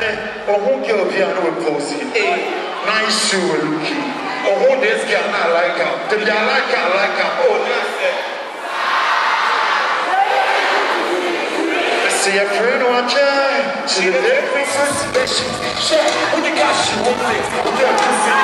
Chale, oh, girl with posy. Nice shoe. Oh, this girl like girl like like. Oh, it. See a friend watch her. She every first special. Shit, when you got she won't live. When you're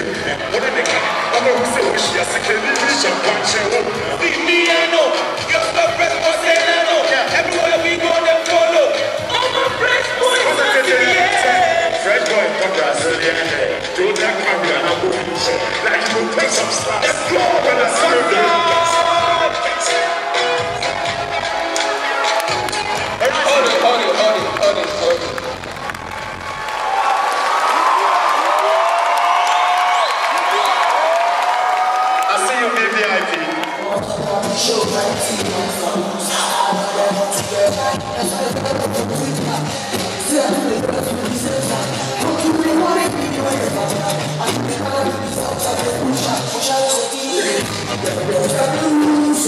Don't never win. What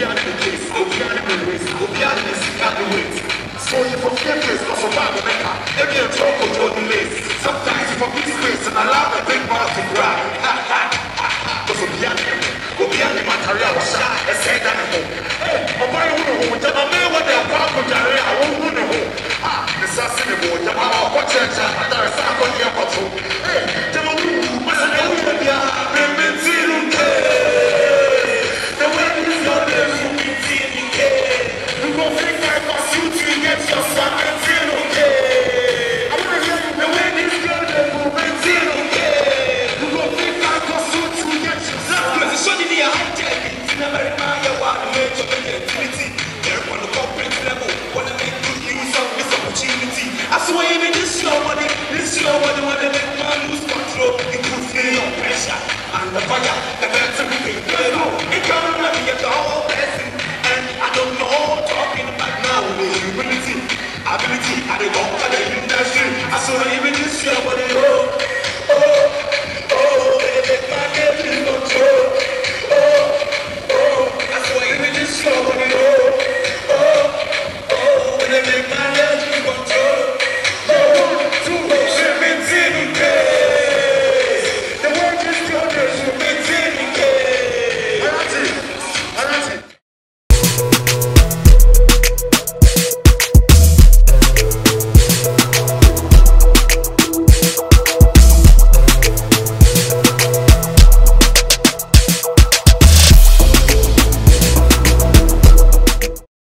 Obian the case, Obian the waist, Obian the sick the weight. So you forget this, cause of Bible maker, every talk of Jordan lace. Sometimes forget space and big mouth to grab. Ha ha ha